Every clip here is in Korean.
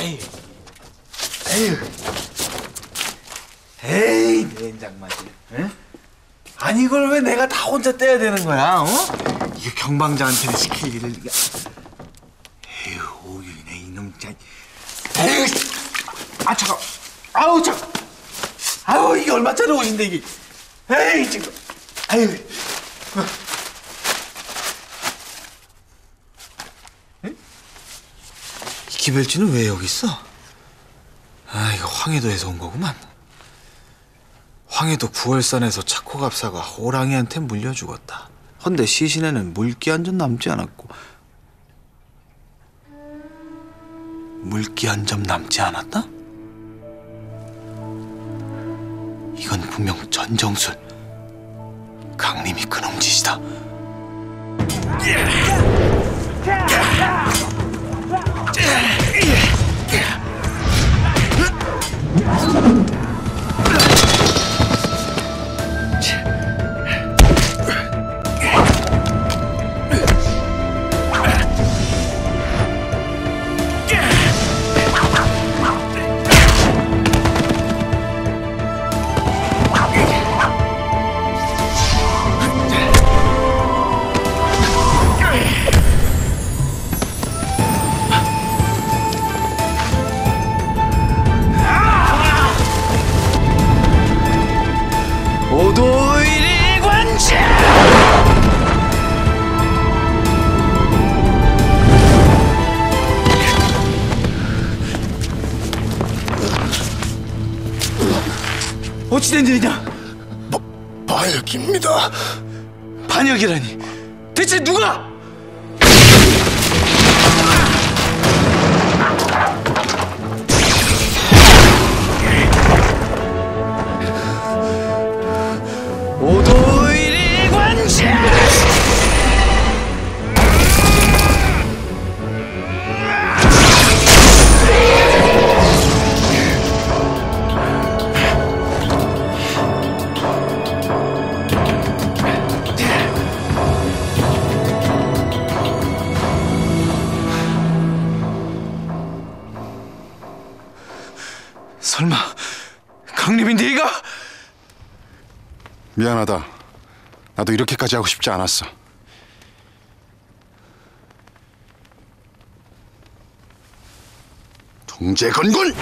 에이, 에이, 에이, 된장맞이. 응? 아니 이걸 왜 내가 다 혼자 떼야 되는 거야? 어? 이게 경방장한테는 시킬 일을. 에휴, 오유네 이놈 자. 에휴, 아 잠깐. 아우 잠깐. 아우 이게 얼마짜리 옷인데 이게. 에이 지금. 아유. 이 기별지는 왜 여기 있어? 아 이거 황해도에서 온 거구만. 황해도 구월산에서 차코갑사가 호랑이한테 물려 죽었다. 헌데 시신에는 물기 한 점 남지 않았고 물기 한 점 남지 않았다? 이건 분명 전정술 강림이 그놈 짓이다. 어찌된 일이냐? 반역입니다. 반역이라니 대체 누가? 미안하다. 나도 이렇게까지 하고 싶지 않았어. 동재 건군!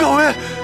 네가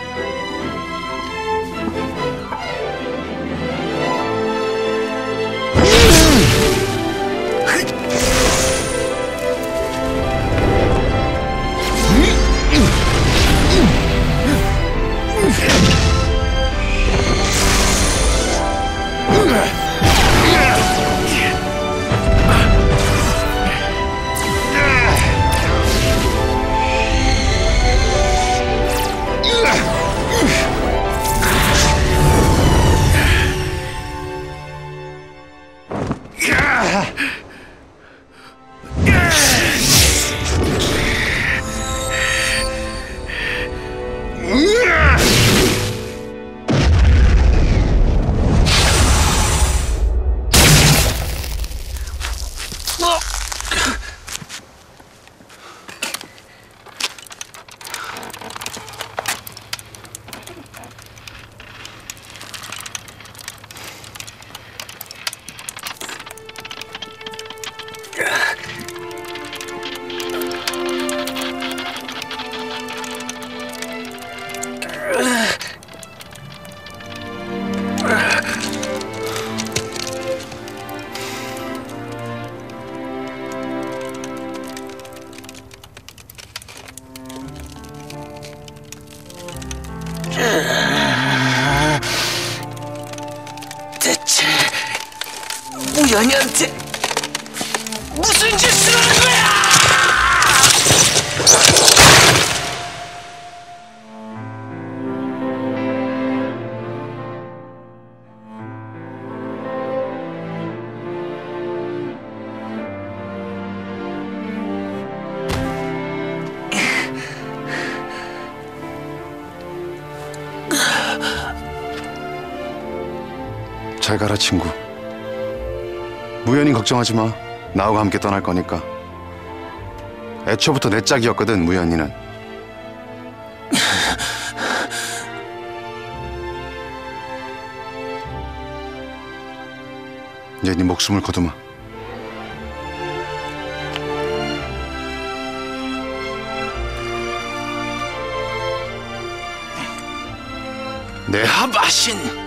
잘 가라 친구. 무연히 걱정하지 마. 나하고 함께 떠날 거니까. 애초부터 내 짝이었거든 무연이는. 이제 네 목숨을 거두마. 내 하바신.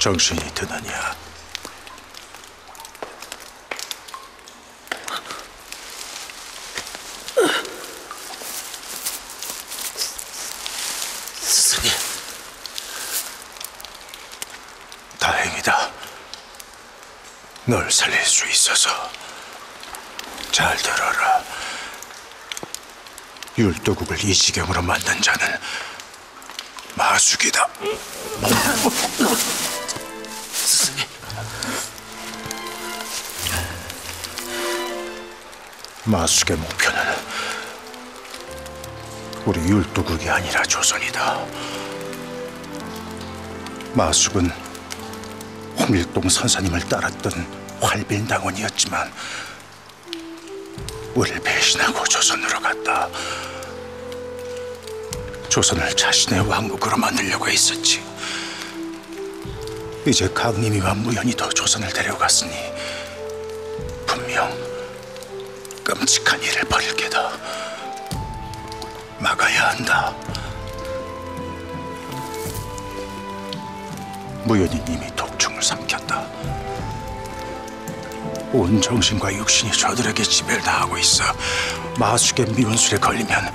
정신이 드느냐? 스승님 다행이다. 널 살릴 수 있어서 잘 들어라. 율도국을 이 지경으로 만든 자는 마숙이다. 마숙의 목표는 우리 율도국이 아니라 조선이다. 마숙은 홍일동 선사님을 따랐던 활빈당원이었지만 우리를 배신하고 조선으로 갔다. 조선을 자신의 왕국으로 만들려고 했었지. 이제 강림이와 무연이도 조선을 데려갔으니 분명 끔찍한 일을 벌일 게다. 막아야 한다. 무연이 이미 독충을 삼켰다. 온 정신과 육신이 저들에게 지배를 당하고 있어 마숙의 미운 술에 걸리면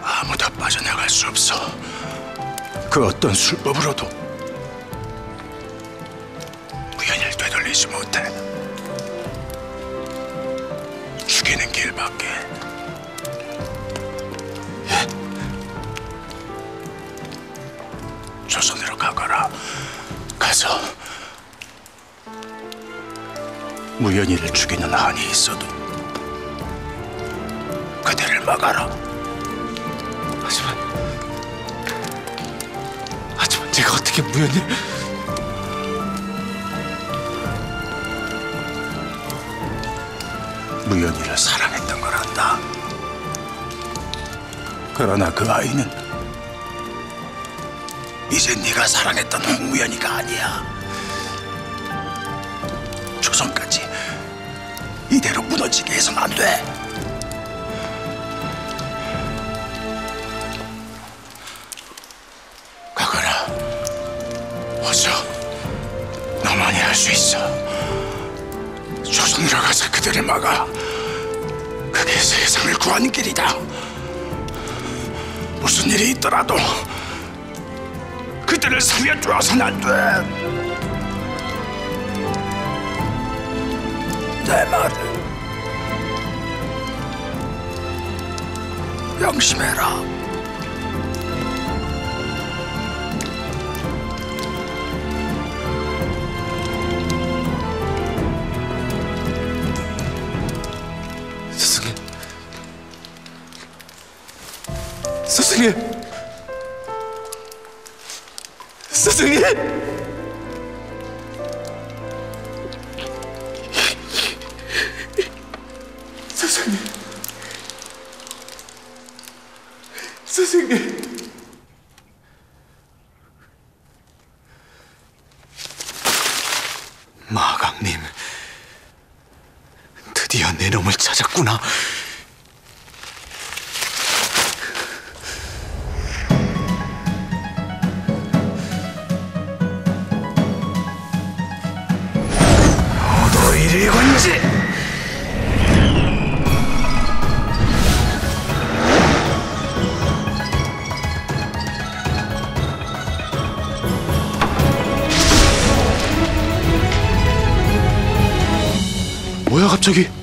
아무도 빠져나갈 수 없어. 그 어떤 술법으로도 무연을 되돌리지 못해. 죽이는 길밖에. 예. 조선으로 가거라. 가서 무연이를 죽이는 한이 있어도 그대를 막아라. 하지만 하지만 제가 어떻게 무연히 무연이를 사랑했던 걸 안다. 그러나 그 아이는 이제 네가 사랑했던 홍무연이가 아니야. 조선까지 이대로 무너지게 해선 안 돼. 가거라. 어서 너만이 할 수 있어. 조선으로 가서 그들을 막아. 그게 세상을 구하는 길이다. 무슨 일이 있더라도 그들을 살려주어서는 안 돼. 내 말을 명심해라. 스승님 마강님 드디어 내 놈을 찾았구나. 너도 이리 건지. 갑자기?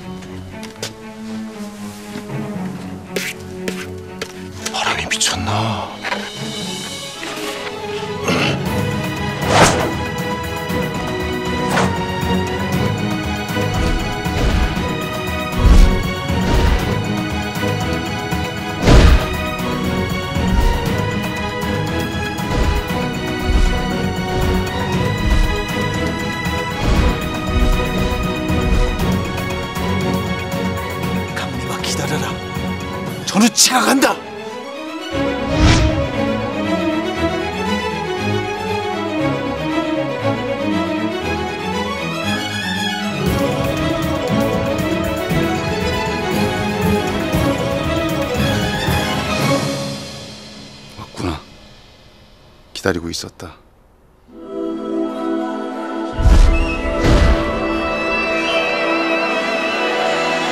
전우치가 간다. 왔구나. 기다리고 있었다.